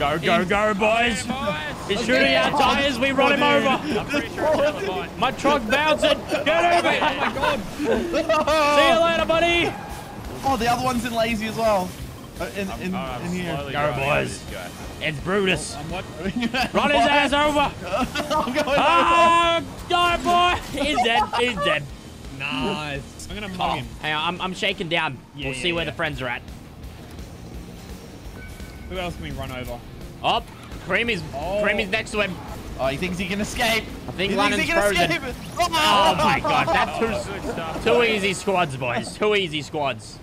Go, go, go, boys. He's shooting our tires. We run him over. I'm pretty sure it's another bike. My truck bouncing. Get over it. Oh my god. See you later, buddy. Oh, the other one's in lazy as well. Uh, in, in, Oh, I'm in here. Go, boys. It's Brutus. I'm? Run his ass over. I'm going Ah, go, boy. He's dead. He's dead. Nice. I'm gonna mug Oh, him. hang on. I'm, I'm shaking down. Yeah, we'll see where yeah. the friends are at. Who else can we run over? Up. Oh, Creamy's, Oh. Creamy's next to him. Oh, he thinks he can escape. I think he Lannan's thinks he can frozen. escape. Oh. oh, my God. That's Oh, too, two easy squads, boys. Two easy squads.